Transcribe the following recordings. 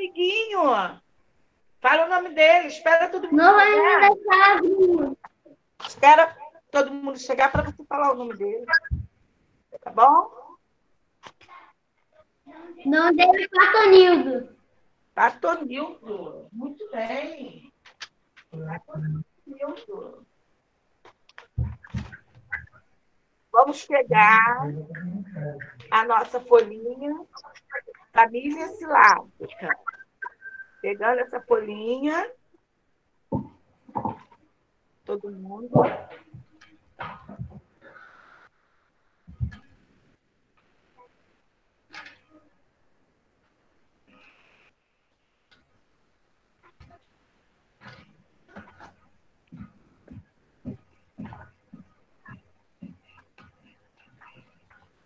amiguinho. Fala o nome dele. Espera todo mundo Não vai chegar. deixar abrir. Espera todo mundo chegar para você falar o nome dele. Tá bom? Não dele Patonildo. Patonildo. Muito bem. Patonildo. Vamos pegar a nossa folhinha família silábica. Pegando essa folhinha. Todo mundo.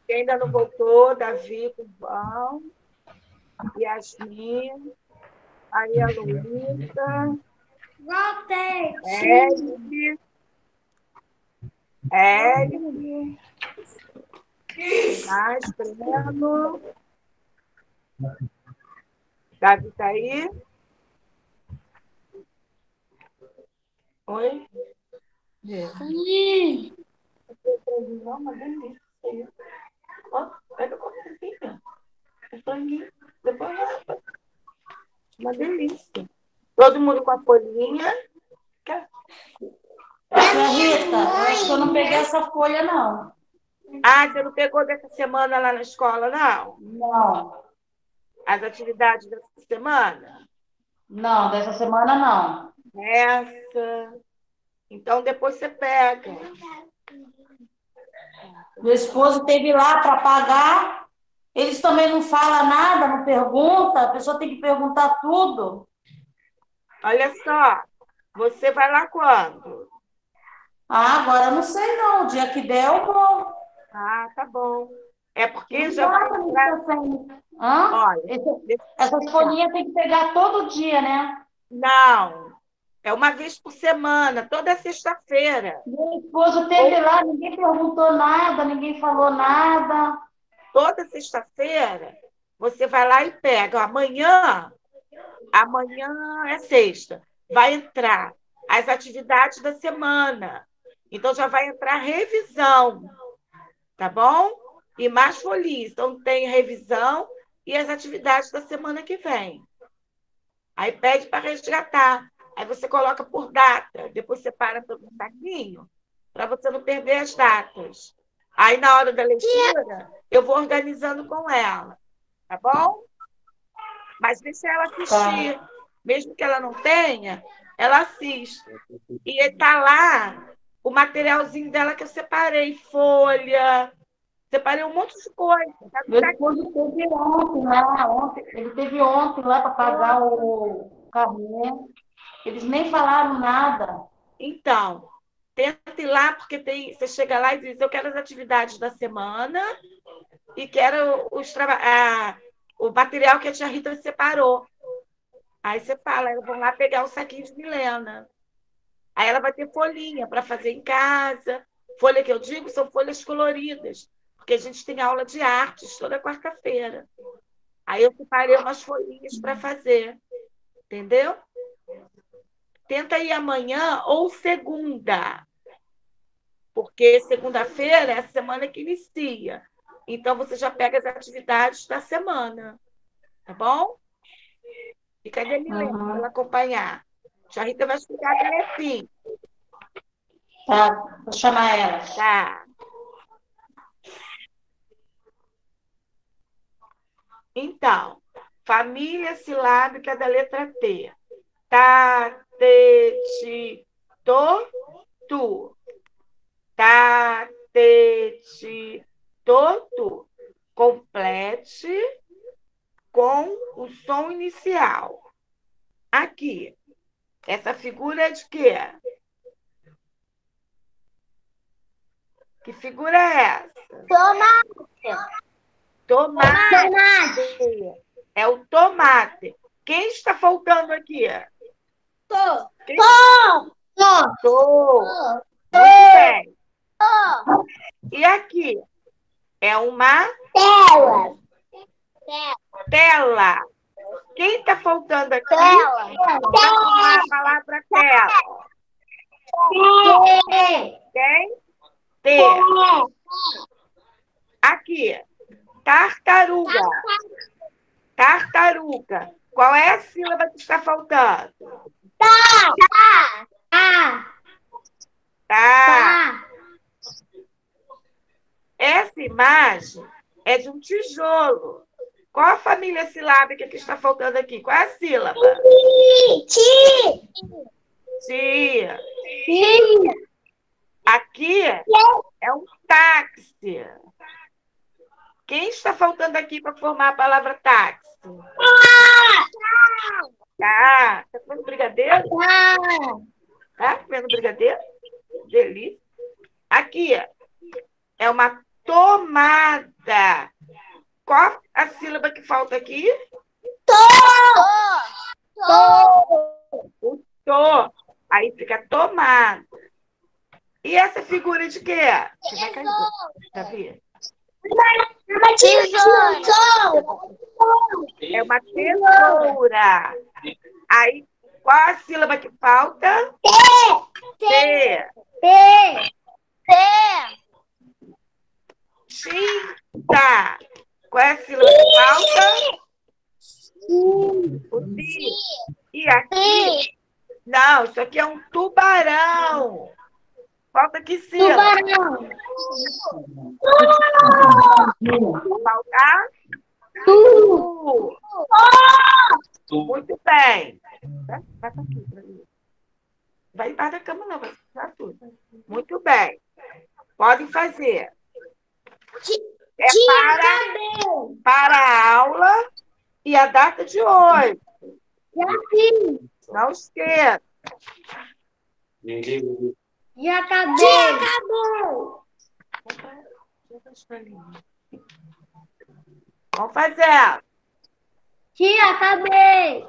Quem ainda não voltou, Davi com pão, Yasmin, Maria Luísa, Voltei. Eric, Eric, mais Breno, Davi está aí? Oi? Ih, Não, uma delícia. Ó, pega com a O franguinho. Depois vai. Uma delícia. Todo mundo com a folhinha. Tia Rita, acho que eu não peguei essa folha, não. Ah, você não pegou dessa semana lá na escola, não? Não, As atividades dessa semana? não, dessa semana não. Essa. Então depois você pega. Meu esposo teve lá para pagar. Eles também não falam nada, não perguntam. A pessoa tem que perguntar tudo. Olha só. Você vai lá quando? Ah, agora não sei não. O dia que der, eu vou. Ah, tá bom. É porque já vai entrar. não tá saindo. Hã? Olha, Esse- essas folhinhas tem que pegar todo dia, né? Não. É uma vez por semana, toda sexta-feira. Meu esposo teve lá, ninguém perguntou nada, ninguém falou nada. Toda sexta-feira, você vai lá e pega. Amanhã, amanhã é sexta, vai entrar as atividades da semana. Então, já vai entrar revisão, tá bom? E mais folhinhas. Então, tem revisão e as atividades da semana que vem. Aí pede para resgatar. Aí você coloca por data. Depois separa todo um saquinho para você não perder as datas. Aí, na hora da leitura, eu vou organizando com ela. Tá bom? Mas deixa ela assistir. Mesmo que ela não tenha, ela assiste. E está lá o materialzinho dela que eu separei. Folha. Separei um monte de coisa. Tá Meu esposo teve ontem lá, ontem, ele teve ontem lá para pagar o carnê. Eles nem falaram nada. Então, tenta ir lá, porque tem, você chega lá e diz: Eu quero as atividades da semana e quero os traba- a- o material que a tia Rita separou. Aí você fala: vou lá pegar o saquinho de Milena. Aí ela vai ter folhinha para fazer em casa. Folha que eu digo são folhas coloridas, porque a gente tem aula de artes toda quarta-feira. Aí eu separei umas folhinhas para fazer. Entendeu? Tenta ir amanhã ou segunda. Porque segunda-feira é a semana que inicia. Então você já pega as atividades da semana. Tá bom? E cadê a Milena Uhum. para ela acompanhar? A Rita vai explicar dela assim. Tá, vou chamar ela. Tá. Então, família silábica da letra T. Tá, te, ti, to, tu. Tá, te, ti, to, tu. Complete com o som inicial. Aqui. Essa figura é de quê? Que figura é essa? Tomate. Tomate. Tomate. É o tomate. Quem está faltando aqui? Tô. Quem Tô. Tô. Tô. Tô. Bem. Tô. E aqui? É uma Tela. tela. Quem está faltando aqui Tela. formar a palavra tela? Quem? T. Aqui. Tartaruga. Tartaruga. Qual é a sílaba que está faltando? Tá. Tá. Tá. Essa imagem é de um tijolo. Qual a família silábica que está faltando aqui? Qual é a sílaba? Ti. Tia. Ti. Aqui é um táxi. Quem está faltando aqui para formar a palavra táxi? Tá. Tá comendo brigadeiro? Tá comendo brigadeiro? Delícia. Aqui é uma tomada. Qual a sílaba que falta aqui? O to. Aí fica tomada. E essa figura de quê? Você vai cair. Tá vendo? É uma tesoura. Aí, qual a sílaba que falta? T. Tinta. Qual é a sílaba que falta? O ti. E aqui? Não, isso aqui é um tubarão. Falta que sílaba? Falta? Tu. Muito bem. Vai vai pra aqui, pra mim. Vai embaixo da cama, não, vai ficar tudo. Muito bem. Podem fazer. É para, para a aula e a data de hoje. Não esqueça. Ninguém. Já acabei. Vamos fazer. Tia, acabei.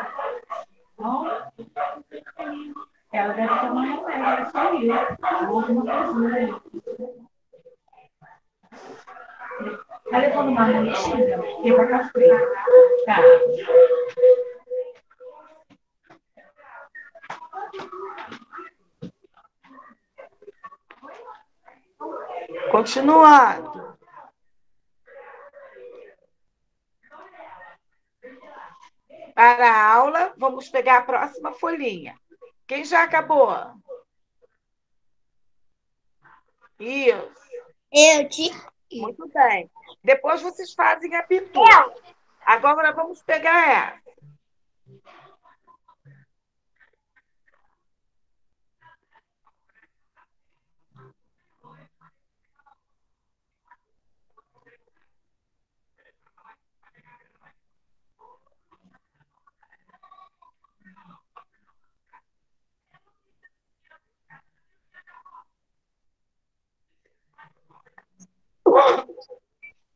Ela deve ter uma remédio, isso aí. Alguma coisa. Tá levando uma? Eu vou ficar frio. Tá. Continuando. Para a aula, vamos pegar a próxima folhinha. Quem já acabou? Isso. Eu te. Muito bem. Depois vocês fazem a pintura. Agora vamos pegar essa.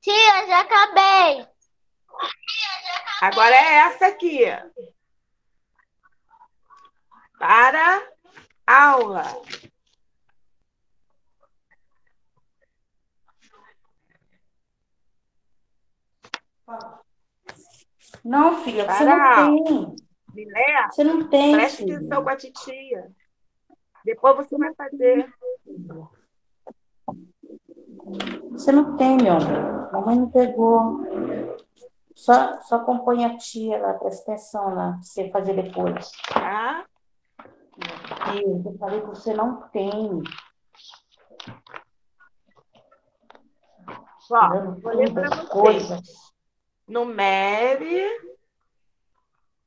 Tia, já acabei. Agora é essa aqui. Para aula. Não, filha, você Para. não tem. Milé, Você não tem, preste filha. atenção com a titia. Depois você vai fazer. Você não tem, meu amor. Mamãe não pegou. Só, só acompanha a tia lá, presta atenção lá, pra você fazer depois. Tá? E eu falei que você não tem. Ó, Dando vou ler para vocês. coisas. Numere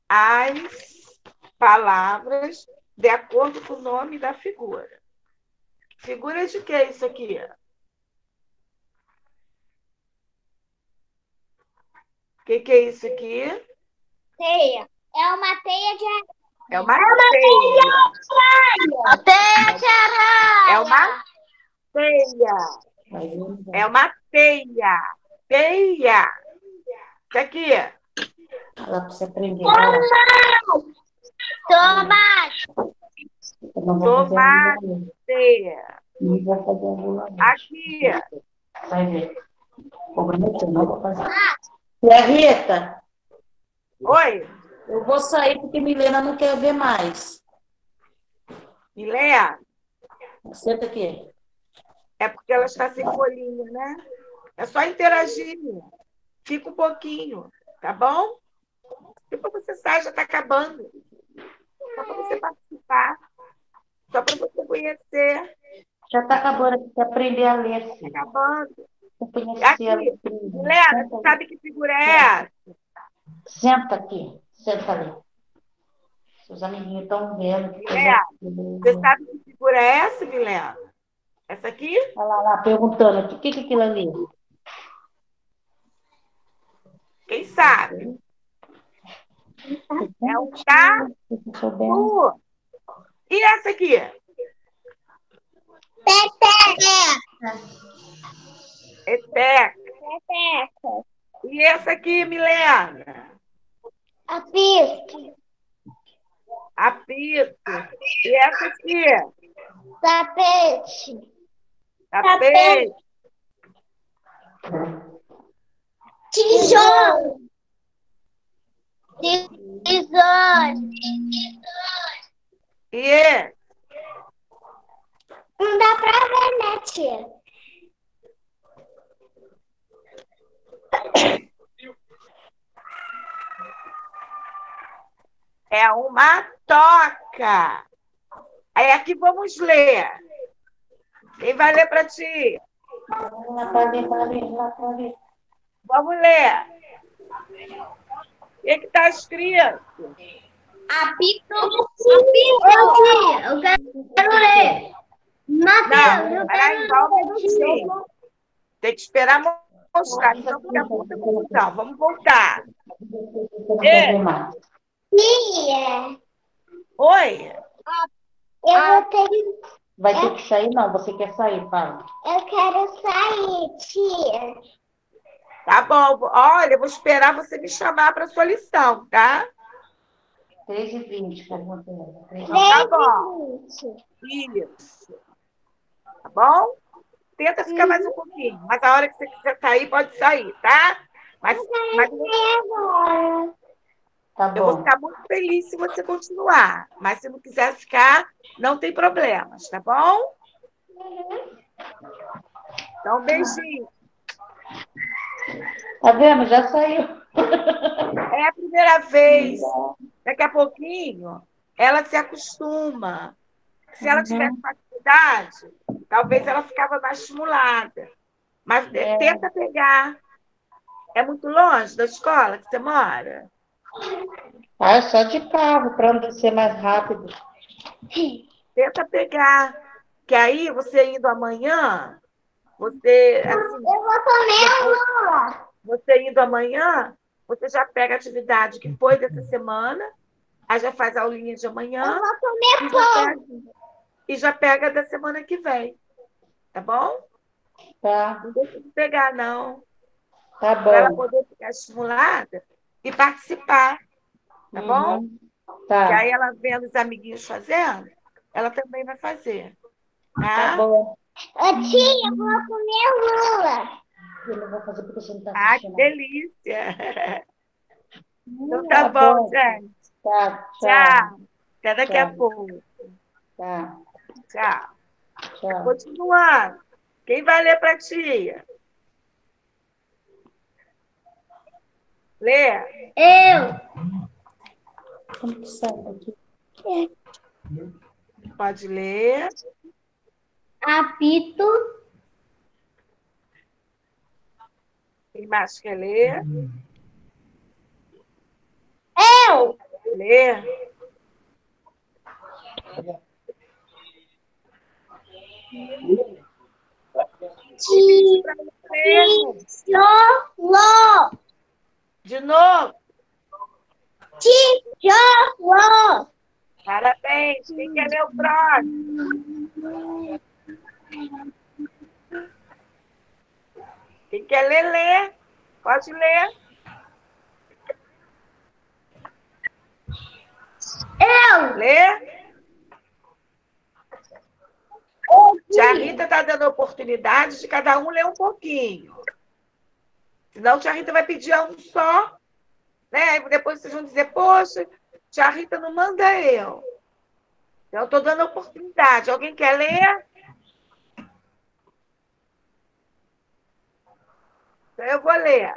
as palavras de acordo com o nome da figura. Figura de que isso aqui? Que, que é isso aqui? Teia. É uma teia de aranha. É uma teia. Teia de aranha. É uma teia. É uma teia. Teia. Isso aqui. Fala pra você aprender. Tomate. Tomate. Teia. Regularmente. Aqui. Vai ver. Vou prometer, não vou fazer. Tia Rita, Oi, eu vou sair porque Milena não quer ver mais. Milena. Senta aqui. É porque ela está sem folhinha, né? É só interagir. Fica um pouquinho, tá bom? Depois você sai, já está acabando. Só para você participar. Só para você conhecer. Já está acabando aqui para aprender a ler. Está acabando. Aqui, a leitura. Milena, Senta você ali. sabe que figura é essa? Senta aqui. Senta ali. Seus amiguinhos estão vendo. coisa Você sabe que figura é essa, Milena? Essa aqui? Olha lá, lá, perguntando aqui. O que que é aquilo ali? Quem sabe? É um você souber. E essa aqui? Eteca. Pepeca. E essa aqui, Milena? Apito. Apito. E essa aqui? Tapete. Tapete. Tijolo. Tesouro. E? Não dá pra ver, né, tia? É uma toca. Aí aqui vamos ler. Quem vai ler para ti? Vamos ler. O que está escrito? Apito. Apito. Eu quero ler. Matheus, Não, eu quero ler. Tem que esperar mostrar, senão fica muita confusão. Vamos voltar. É. Tia, Oi? eu vou ter Vai ter que sair? Não, você quer sair, fala. Eu quero sair, tia. Tá bom. Olha, eu vou esperar você me chamar para sua lição, tá? 3 e 20, pergunta ela. 3 e Tá bom. Isso. Tá bom? Tenta ficar mais um pouquinho. Mas a hora que você quiser sair, pode sair, tá? Mas, mas e agora? Tá eu vou ficar muito feliz se você continuar. Mas se não quiser ficar, não tem problemas, tá bom? Então, um beijinho. Tá vendo? Já saiu. É a primeira vez. Daqui a pouquinho, ela se acostuma. Se ela Uhum. tivesse facilidade, talvez ela ficava mais estimulada. Mas É. tenta pegar. É muito longe da escola que você mora? Ah, é só de carro, para ser mais rápido. Tenta pegar. Que aí, você indo amanhã, você, assim, Eu vou comer lula. você indo amanhã, você já pega a atividade que foi dessa semana, aí já faz a aulinha de Eu amanhã vou comer pão. E já pega da semana que vem. Tá bom? Tá, Não deixa de pegar, não. tá Para ela bom. poder ficar estimulada e participar. Tá bom? Uhum. Que Tá, aí ela vendo os amiguinhos fazendo, ela também vai fazer. tá Tá? bom. Ô, tia, eu vou comer lula. Eu não vou fazer porque você não tá Ah, que delícia! Então tá Tá bom, bom. gente. Tá, tchau. Tchau. Até daqui a Tchau. pouco. Tá, Tchau. tchau. Continuando. Quem vai ler para tia? Lê. Eu. Daqui? Pode ler. Apito. Quem mais quer ler? Eu. Lê. Tijolo. De novo. Tijolo. Parabéns. Quem quer ler o próximo? Quem quer ler, lê. Pode ler. Eu. Lê. Tia Rita está dando oportunidade de cada um ler um pouquinho. Senão, tia Rita vai pedir a um só, né? Depois vocês vão dizer, poxa, tia Rita não manda eu. Então, estou dando oportunidade. Alguém quer ler? Então, eu vou ler.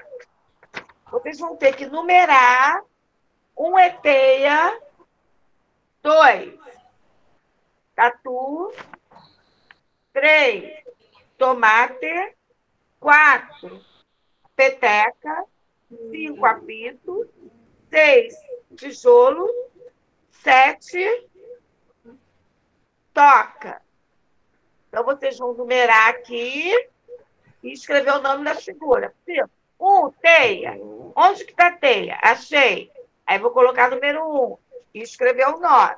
Vocês vão ter que numerar um eteia, dois, tatu, três, tomate, quatro, peteca, cinco, apito, seis, tijolo, sete, toca. Então, vocês vão numerar aqui e escrever o nome da figura. Um, teia. Onde que está teia? Achei. Aí vou colocar número um e escrever o nome.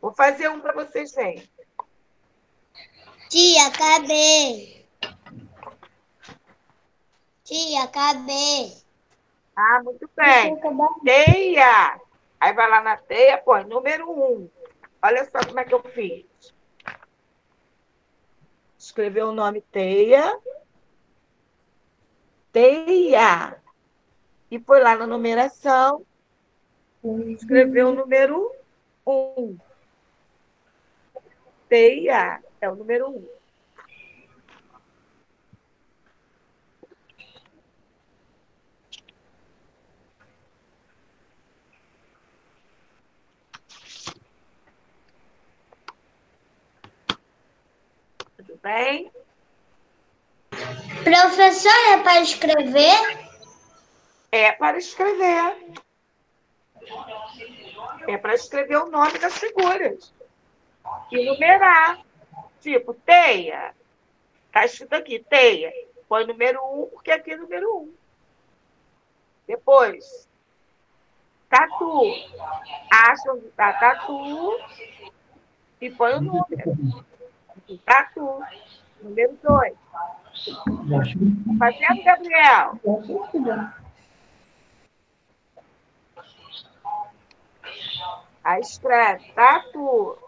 Vou fazer um para vocês verem. Tia, acabei. Tia, acabei. Ah, muito bem. Teia. Aí vai lá na teia, põe número um. Olha só como é que eu fiz. Escreveu o nome teia. Teia. E foi lá na numeração. Escreveu o número um. Teia é o número um. Tudo bem? Professor, é para escrever? É para escrever. É para escrever o nome das figuras. E numerar. Tipo, teia. Está escrito aqui, teia. Põe número um, porque aqui é número um. Depois, tatu. Acha onde está tatu e põe o número. Tatu. Número dois. Fazendo, Gabriel? Aí escreve, tatu.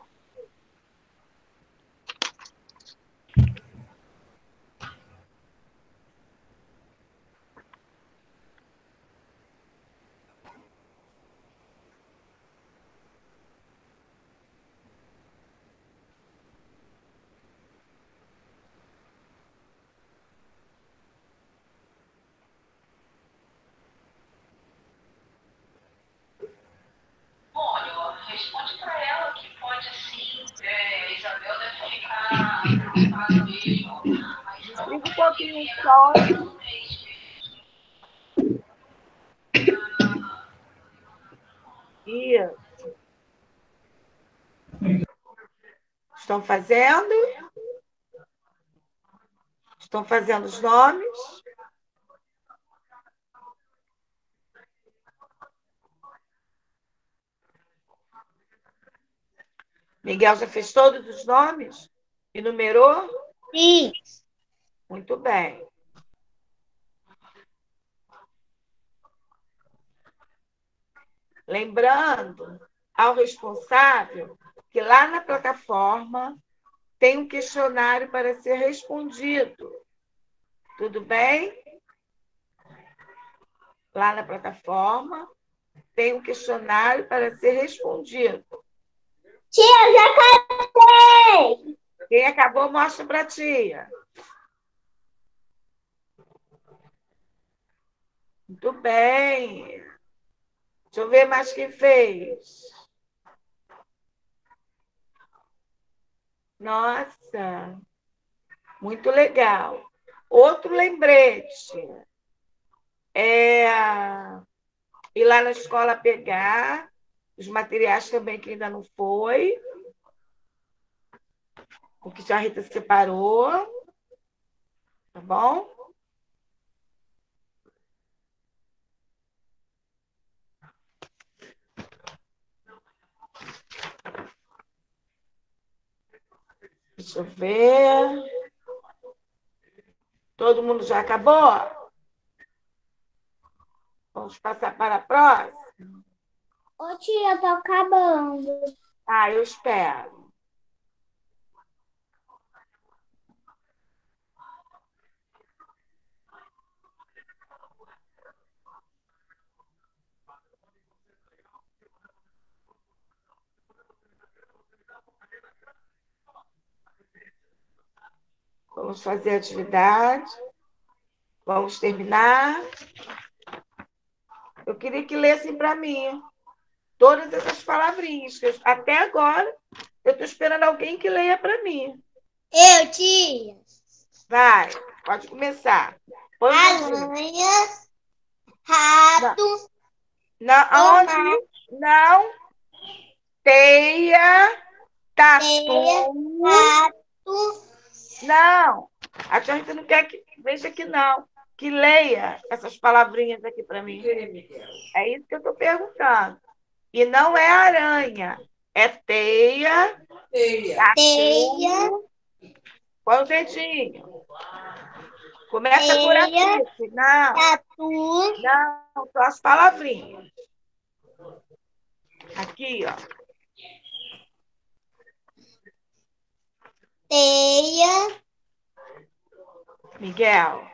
Olha, responde para ela que pode sim. É, Isabel deve ficar preocupada mesmo. Mas não Liga um pouquinho o som. Isso. Estão fazendo? Estão fazendo os nomes? Miguel já fez todos os nomes? E numerou? Sim. Muito bem. Lembrando ao responsável que lá na plataforma tem um questionário para ser respondido. Tudo bem? Lá na plataforma tem um questionário para ser respondido. Tia, já acabei. Quem acabou, mostra para a tia. Muito bem. Deixa eu ver mais quem fez. Nossa, muito legal. Outro lembrete é ir lá na escola pegar os materiais também que ainda não foi. O que a Rita separou. Tá bom? Deixa eu ver. Todo mundo já acabou? Vamos passar para a próxima? Ô tia, tô acabando. Ah, eu espero. Vamos fazer a atividade. Vamos terminar. Eu queria que lessem para mim todas essas palavrinhas. Eu- até agora, eu estou esperando alguém que leia para mim. Eu, tia. Vai, pode começar. Põe o dedinho. Aranha, rato, Não, aonde? Não. Teia, tatu. rato, Não. A tia Rita não quer que veja que não. Que leia essas palavrinhas aqui para mim. É isso que eu estou perguntando. E não é aranha. É teia, tatu. teia, Põe o dedinho. Começa por aqui. Teia. Não, tatu, não, só as palavrinhas. Aqui, ó. Teia, Miguel.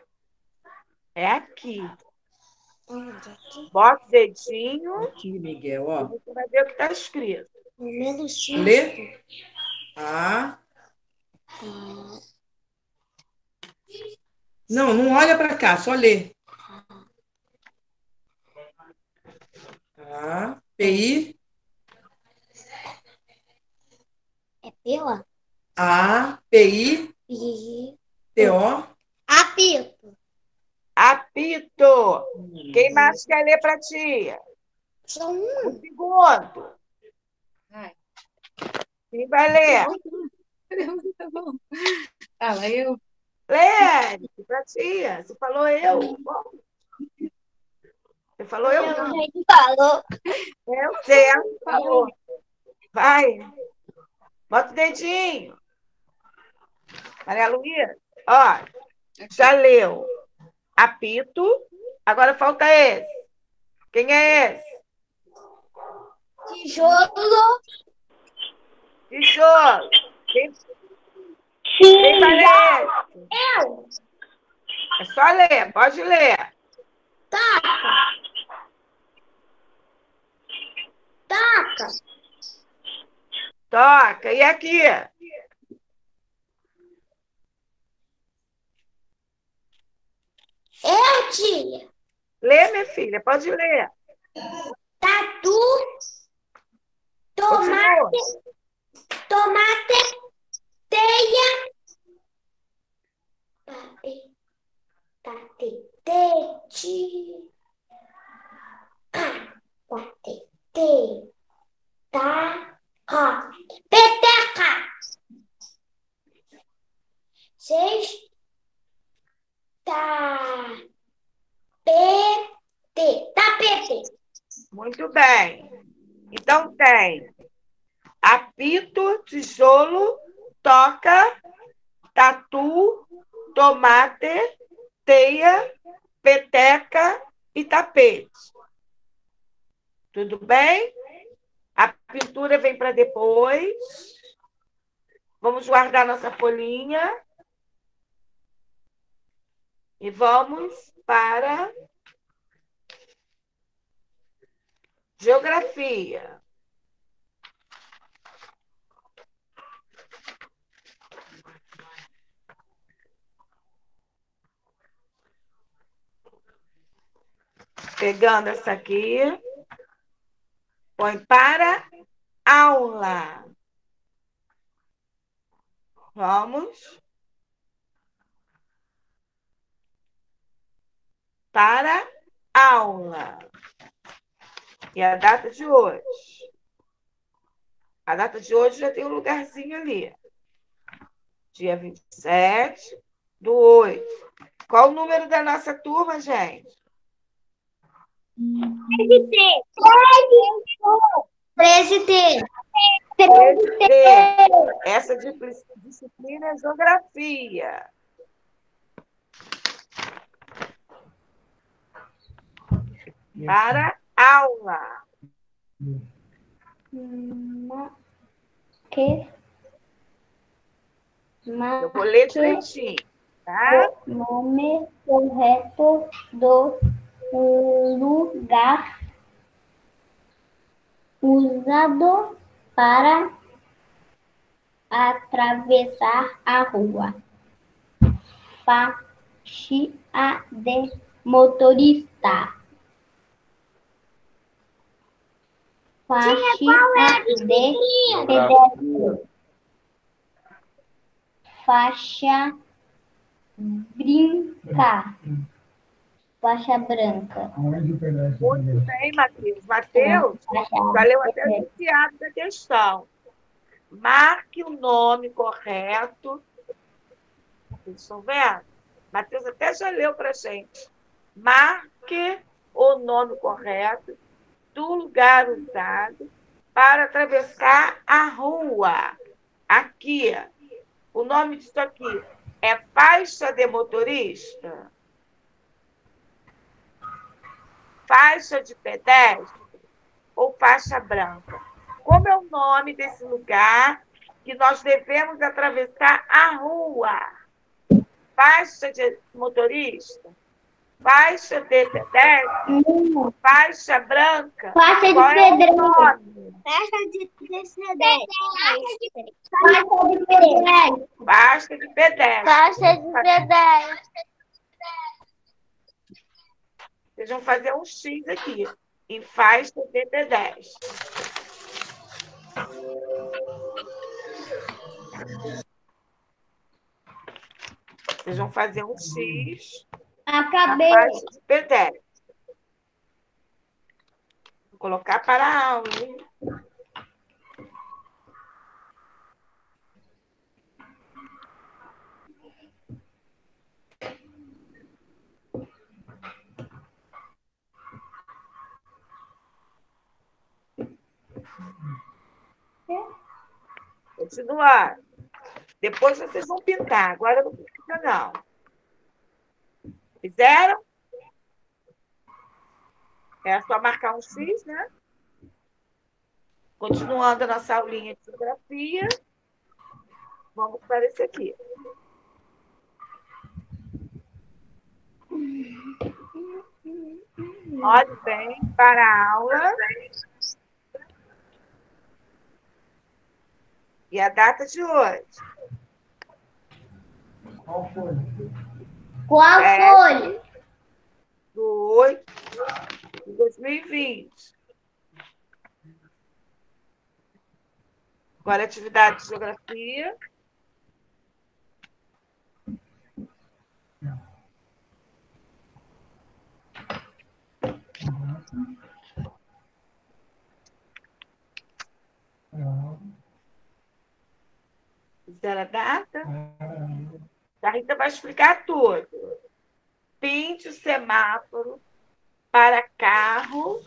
É aqui. Bota o dedinho Aqui, Miguel, ó. você vai ver o que está escrito. Lê. A. Não, não olha para cá, só lê. A. P-I. É A. P-I. E T-O. apito. Apito. Quem mais quer ler para tia? Só um. O segundo. Quem vai ler? Tá bom. Fala, eu. Lê, para tia. Você falou eu. Você falou eu? Eu não. falou. Eu sei. ela Falou. Vai. Bota o dedinho. Maria Luísa, ó, já leu apito, agora falta esse. Quem é esse? Tijolo. Tijolo. Quem, quem vai ler esse? Eu. É só ler, pode ler. Taca. Taca. Toca. E aqui? Eu, tia. Lê, minha filha, pode ler. Tatu. Continua. Tomate. Tomate. Teia. Tate. Tate. Tete. Tate. Te. Ta. Ca. Peteca. Seis. Muito bem. Então tem apito, tijolo, toca, tatu, tomate, teia, peteca e tapete. Tudo bem? A pintura vem para depois. Vamos guardar nossa folhinha. E vamos para Geografia. Pegando essa aqui, põe para aula. Vamos. Para aula. E a data de hoje? A data de hoje já tem um lugarzinho ali. Dia 27 do 8. Qual o número da nossa turma, gente? 13T. 13T. Essa disci- disciplina é geografia. Para aula. Ma- Que? Ma- Eu vou ler direitinho, tá? nome correto do lugar usado para atravessar a rua. Faixa de motorista. Faixa pedestre. Faixa brincar. Faixa branca. Muito bem, Matheus. Matheus já leu até o enunciado da questão. Marque o nome correto. Vocês estão vendo? Matheus até já leu para gente. Marque o nome correto do lugar usado para atravessar a rua. Aqui, o nome disso aqui é faixa de motorista? Faixa de pedestre ou faixa branca? Como é o nome desse lugar que nós devemos atravessar a rua? Faixa de motorista? Faixa de pedestre? Faixa branca? Faixa de é pedestre. Faixa de pedestre. Faixa de pedestre. Faixa de pedestre. Faixa de pedestre. Vocês vão fazer um X aqui, em faixa de pedestre. Vocês vão fazer um X Acabei. faixa de pedestre. Vou colocar para a aula, hein? Continuar. Depois vocês vão pintar. Agora não pinta, não. Fizeram? É só marcar um X, né? Continuando a nossa aulinha de geografia. Vamos para esse aqui. Olhe bem para a aula. E a data de hoje. Qual É. foi? do 8 de 2020. Agora, atividade de geografia. Fizeram a data? A Rita vai explicar tudo. Pinte o semáforo para carro,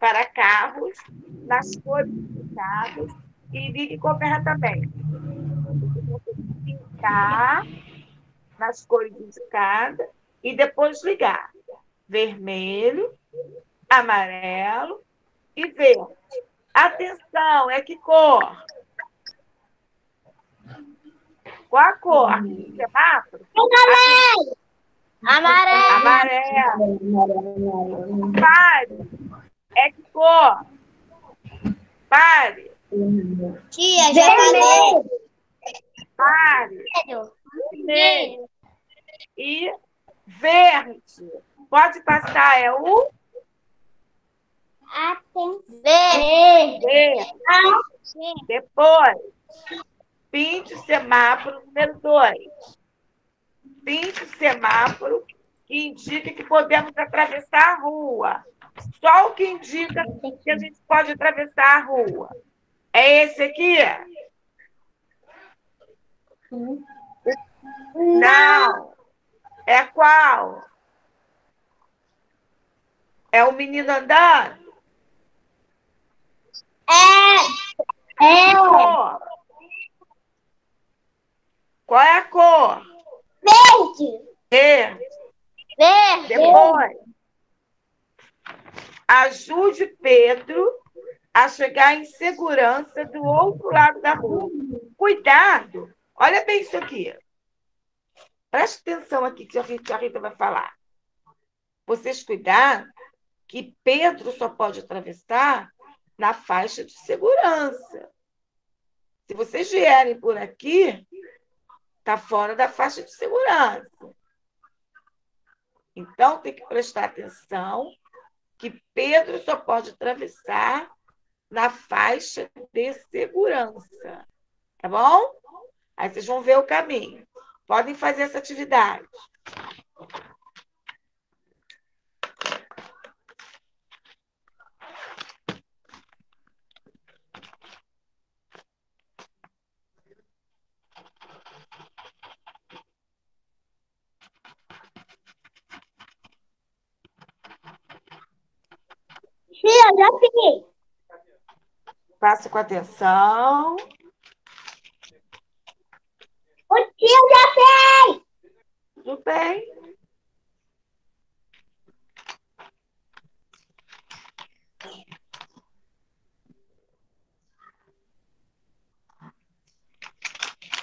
para carros nas cores indicadas e ligue ter que pintar nas cores indicadas e depois ligar. Vermelho, amarelo e verde. Atenção, é que cor? Qual a cor? do Semáforo? Amarelo. Amarelo. Pare. É que cor? Pare. Tia, já falei. Pare. Vermelho. E verde. Pode passar, é o Atenção. Verde. verde. Depois, pinte o semáforo número 2. Pinte o semáforo que indica que podemos atravessar a rua. Só o que indica que a gente pode atravessar a rua. É esse aqui? Não. É qual? É o menino andando? É. É. Cor. Qual é a cor? Verde. Verde. Verde. Depois, ajude Pedro a chegar em segurança do outro lado da rua. Cuidado! Olha bem isso aqui. Preste atenção aqui que a Rita, a Rita vai falar. Vocês cuidar que Pedro só pode atravessar na faixa de segurança. Se vocês vierem por aqui, está fora da faixa de segurança. Então, tem que prestar atenção que Pedro só pode atravessar na faixa de segurança. Tá bom? Aí vocês vão ver o caminho. Podem fazer essa atividade. Tia, já. Faça com atenção. O tio já fez. Tudo bem.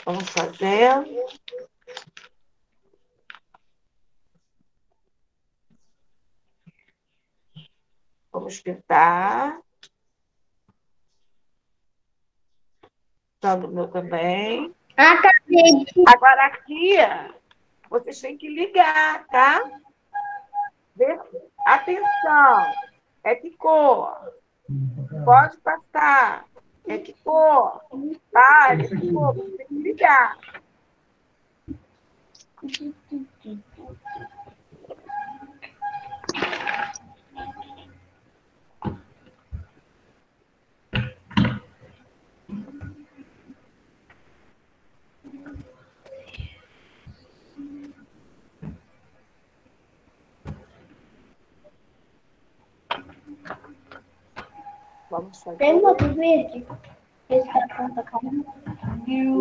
Vamos fazendo. Vamos pintar. Dando o meu também. Acabei. Agora aqui, vocês têm que ligar, tá? Atenção. É que cor? Pode passar. É que cor? Pare, é que cor? Você tem que ligar. Vamos fazer. Tem outro vídeo? Esse da calma.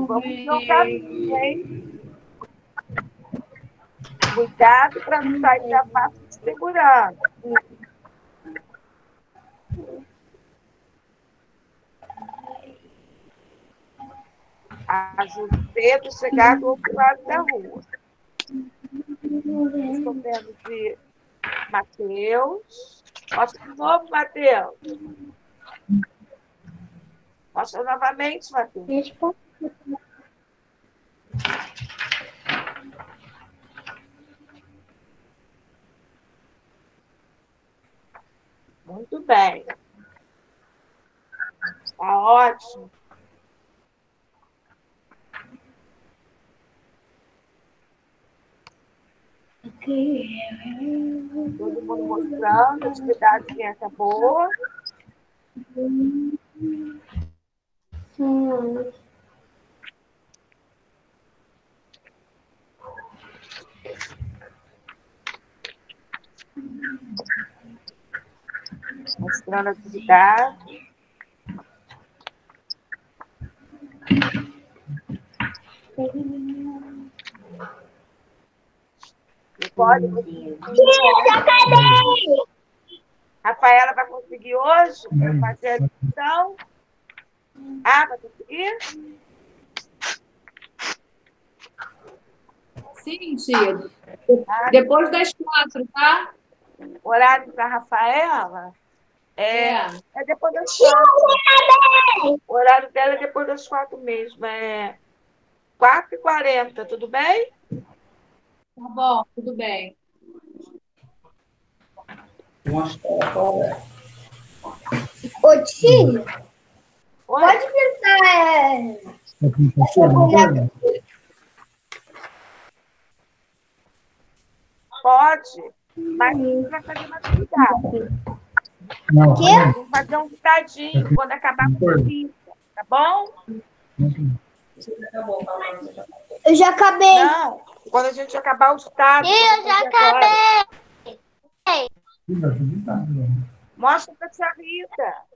Vamos caminho, hein? Cuidado para não sair da faixa de segurança. Ajude o Pedro a chegar do outro lado da rua. Estou vendo de Matheus. Mostra de novo, Matheus. Mostra novamente, Matheus. Muito bem. Está ótimo. Todo mundo mostrando a atividade que é boa. Mostrando atividade. Pode acabei. Rafaela vai conseguir hoje fazer a edição? Ah, vai conseguir? Sim, tia. Ah, Depois das quatro, tá? o horário para Rafaela é, É. é depois das quatro. O horário dela é depois das quatro mesmo. É 4h40, tudo bem? Tá bom, tudo bem. Ô, tia? Pode pintar é, essa boneca. Pode, mas a gente vai fazer uma atividade. Quê? Vamos fazer um ditadinho quando acabar a visita, tá bom? Eu já acabei. Não, quando a gente acabar o ditado. Eu já acabei. Mostra pra tia Rita.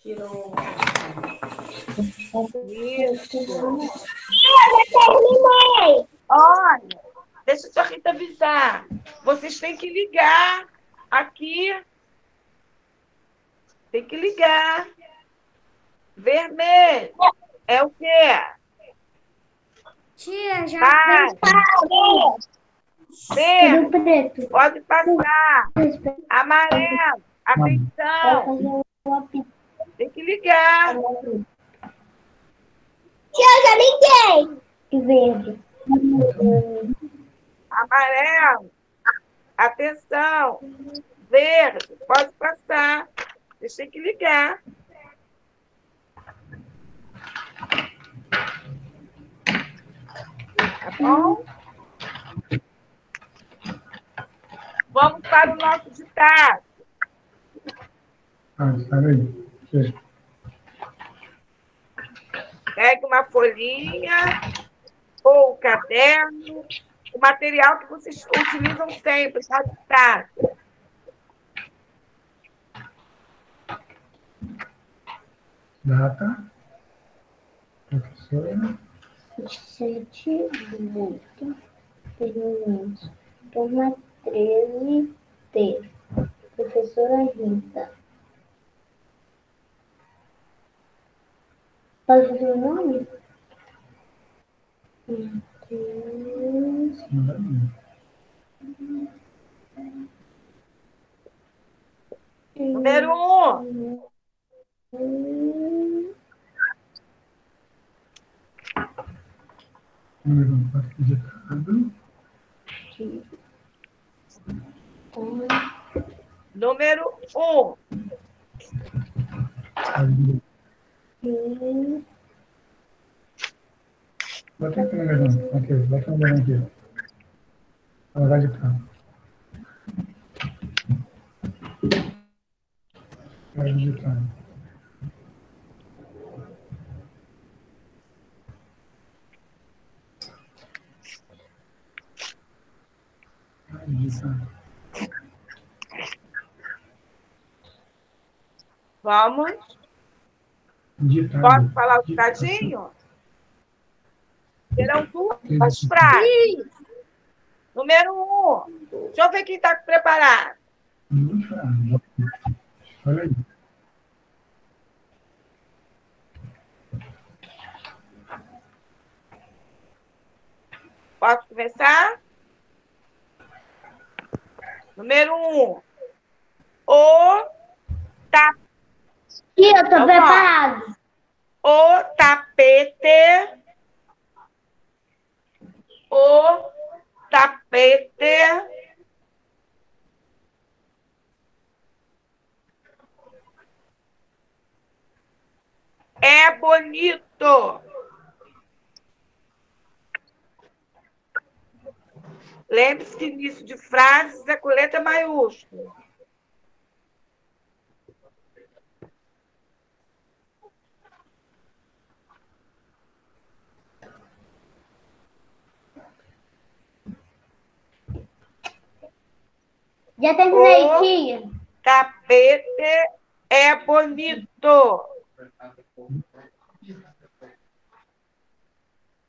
Tirou. Isso. terminei. Olha, deixa a tia Rita avisar. Vocês têm que ligar aqui. Tem que ligar. Vermelho. É o quê? Tia, já Vai. Verde. Pode passar. Amarelo. Atenção. Tem que ligar. Tia, já liguei. Verde. Amarelo. Atenção. Verde. Pode passar. Têm que ligar. Tá bom? Vamos para o nosso ditado. Ah, está bem. Pegue uma folhinha ou um caderno, o material que vocês utilizam sempre, está ditado. Data. Professora. Sete, de março de treze ter. Professora Rita. Pode fazer o nome? Número um. Número um, de errado. Número um. Hum, Bota aqui o número um. Aqui, bota número um aqui. Ela vai digitar. Vai digitar. Vai digitar. Vamos. Digitar. Posso falar o ditadinho? Serão duas frases. Número um. Deixa eu ver quem está preparado. Olha aí. Posso começar? Número um. O, ta, Tia, eu tô Então, ó. preparado. o tapete. O tapete. É bonito. Lembre-se que início de frases é com letra maiúscula. Já terminei, Ô. tia. Tapete é bonito.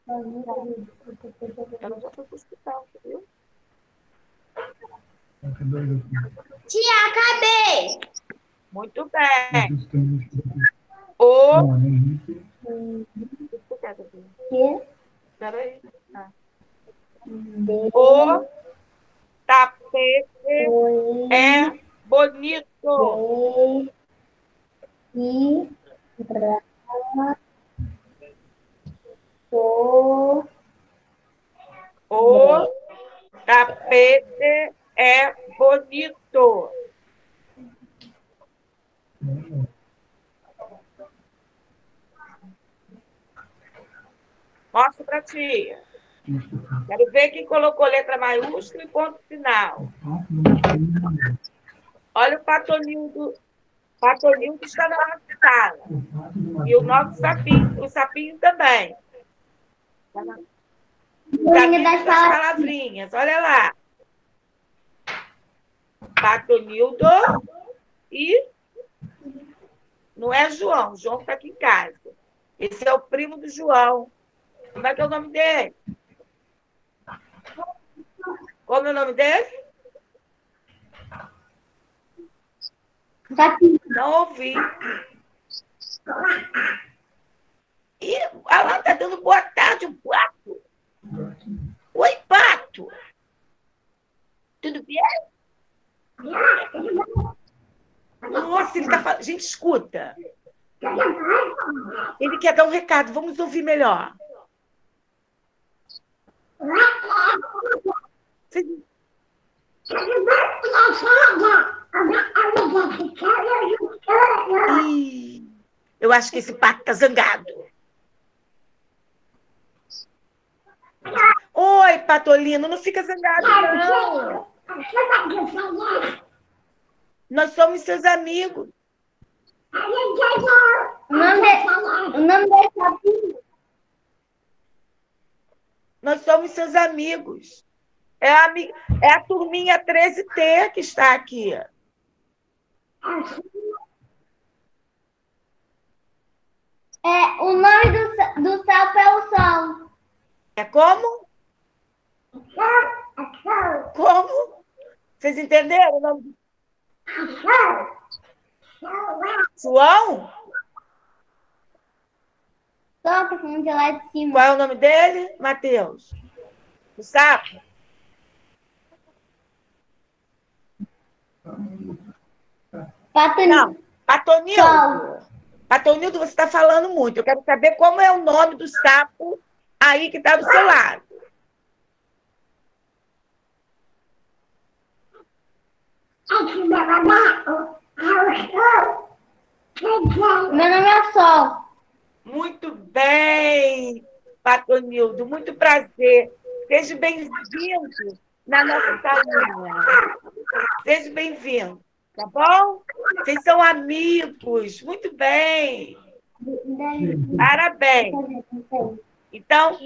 Eu não vou para o hospital, viu? Tia, acabei. Muito bem. O. O tapete é bonito. So, O tapete é bonito. Mostra para ti. Quero ver quem colocou letra maiúscula e ponto final. Olha o patonildo. Patonildo está na nossa sala. E o nosso sapinho, o sapinho também. Está na- Linha das das palavrinhas. Olha lá. Patonildo e não é João. João está aqui em casa. Esse é o primo do João. Como é que é o nome dele? Como é o nome dele? Não ouvi. E ela está dando boa tarde, pato. Oi, pato. Tudo bem? Nossa, ele está falando. Gente, escuta. Ele quer dar um recado. Vamos ouvir melhor. Eu acho que esse pato está zangado. Oi, Patolino, não fica zangado, não. Nós somos seus amigos. O nome, de, o nome é Fabinho. Nós somos seus amigos. É a, é a turminha 13T que está aqui. É, o nome do, do é o sol. É como? Como? Vocês entenderam? o nome do- João? Tá falando de lá de cima. Qual é o nome dele? Matheus. O sapo? Patonildo. Não. Patonildo. Patonildo, você está falando muito. Eu quero saber como é o nome do sapo aí que está do seu lado. Meu nome é Sol. Muito bem, Patonildo. Muito prazer. Seja bem-vindo na nossa salinha. Seja bem-vindo, tá bom? Vocês são amigos. Muito bem. Parabéns. Então,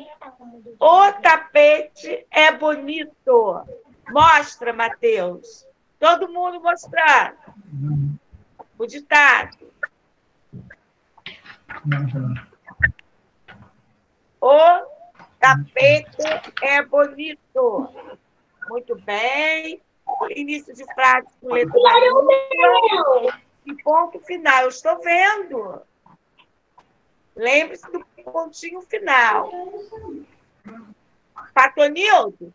o tapete é bonito. Mostra, Matheus. Todo mundo mostrar. O ditado. O tapete é bonito. Muito bem. Início de frase com letra maiúscula e ponto final. Eu estou vendo. Lembre-se do pontinho final. Patonildo,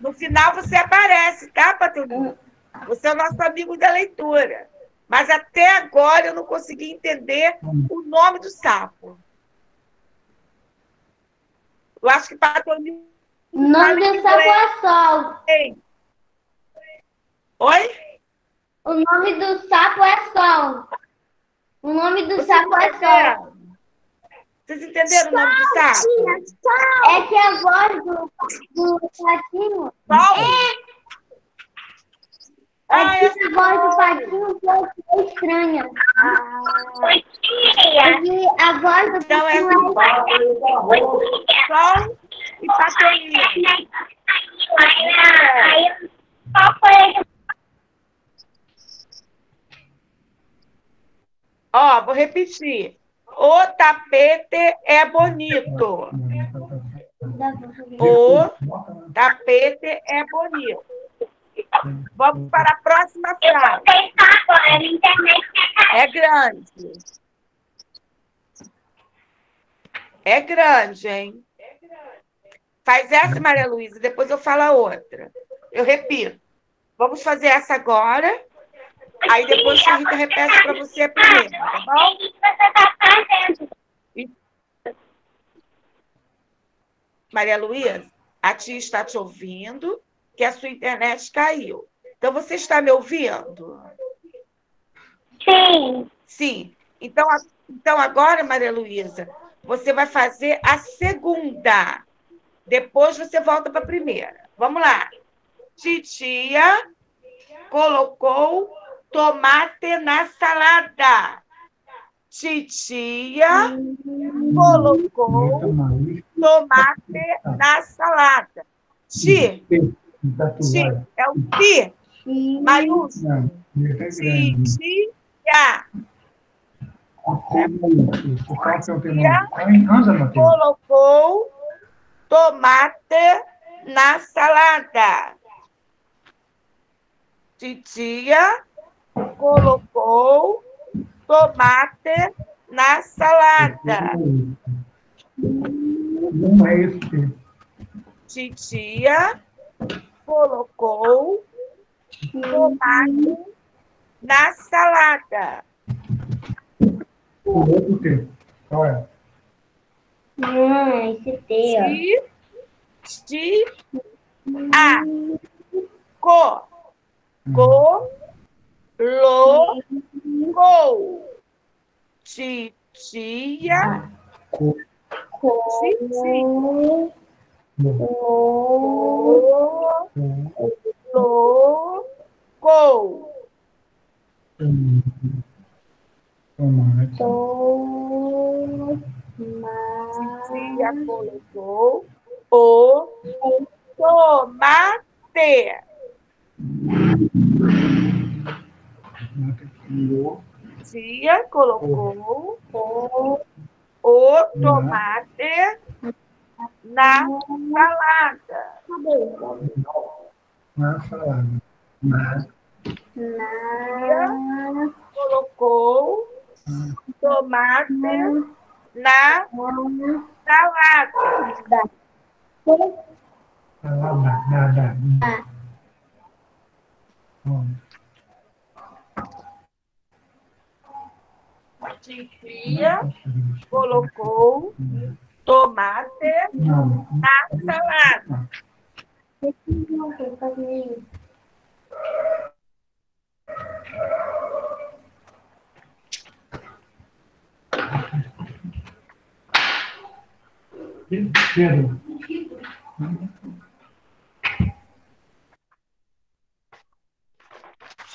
no final você aparece, tá, Patonildo? Você é o nosso amigo da leitura. Mas até agora eu não consegui entender o nome do sapo. Eu acho que Patonildo O nome do sapo é Sol. tem. Oi? O nome do sapo é Sol. O nome do sapo é Sol. Vocês entenderam o nome do sapo? É que a voz do, do patinho. Sol? É Ah, que essa a voz do patinho é estranha. É que a voz do Então é patinho é. Sol e Patonildo. Ó, vou repetir. O tapete é bonito. O tapete é bonito. Vamos para a próxima frase. É grande. É grande, hein? Faz essa, Maria Luísa, depois eu falo a outra. Eu repito. Vamos fazer essa agora. Aí depois a Rita repete para você a primeira, tá bom? Maria Luísa, a tia está te ouvindo, que a sua internet caiu. Então, você está me ouvindo? Sim. Sim. Então, então agora, Maria Luísa, você vai fazer a segunda. Depois você volta para a primeira. Vamos lá. Titia colocou tomate na salada. Titia colocou tomate na salada. Ti, ti, é o ti. Maiúsculo. Grande. Titia. Matheus. colocou tomate na salada. Titia colocou tomate na salada. Não é esse. Titia colocou tomate na salada. O outro texto. Qual é? Não, esse T, ó. Ti, ti, a, co, co, lo, co. Titia, Co, titia, Não. co, lo, co. Hum. Tomate. to, Titia colocou o tomate. Lo. Tia colocou o tomate na salada. Na salada. Na. na, Colocou tomate na salada. Salada. Nada. Bom. Titia colocou tomate na salada.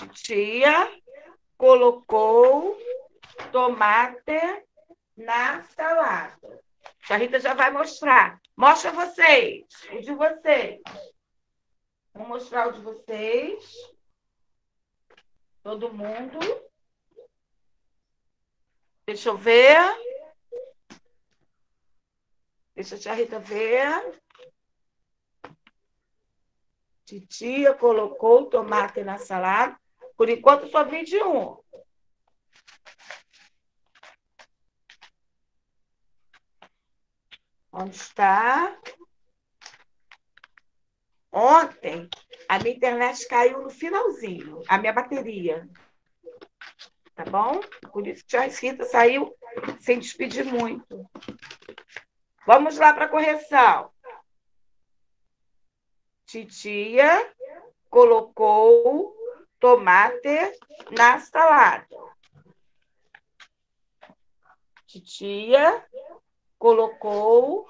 Titia colocou tomate na salada. A Rita já vai mostrar. Mostra vocês, o de vocês. Vou mostrar o de vocês. Todo mundo. Deixa eu ver. Deixa a tia Rita ver. Titia colocou o tomate na salada. Por enquanto, só vi de um. Onde está? Ontem, a minha internet caiu no finalzinho, a minha bateria. Tá bom? Por isso que a Rita saiu sem despedir muito. Vamos lá para a correção. Titia colocou tomate na salada. Titia colocou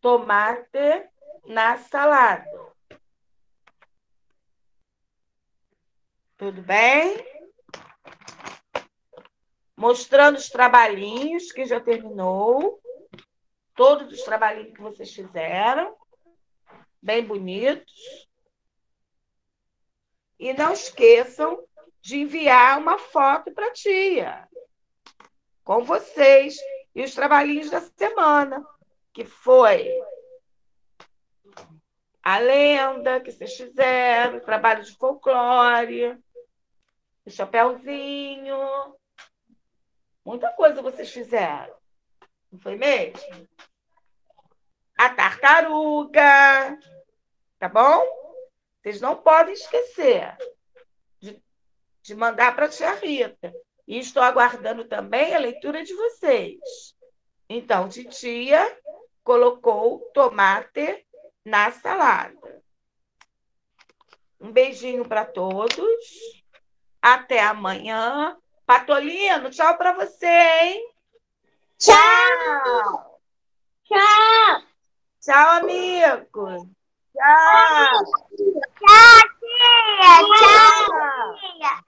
tomate na salada. Tudo bem? Mostrando os trabalhinhos que já terminou. Todos os trabalhinhos que vocês fizeram. Bem bonitos. E não esqueçam de enviar uma foto para a tia. Com vocês. E os trabalhinhos da semana, que foi a lenda que vocês fizeram, trabalho de folclore, o chapéuzinho. Muita coisa vocês fizeram. Não foi mesmo? A tartaruga. Tá bom? Vocês não podem esquecer de, de mandar para a tia Rita. E estou aguardando também a leitura de vocês. Então, titia colocou tomate na salada. Um beijinho para todos. Até amanhã. Patolino, tchau para você, hein? Tchau! Tchau! Tchau, amigo! Tchau! Tchau, tia! Tchau, tia!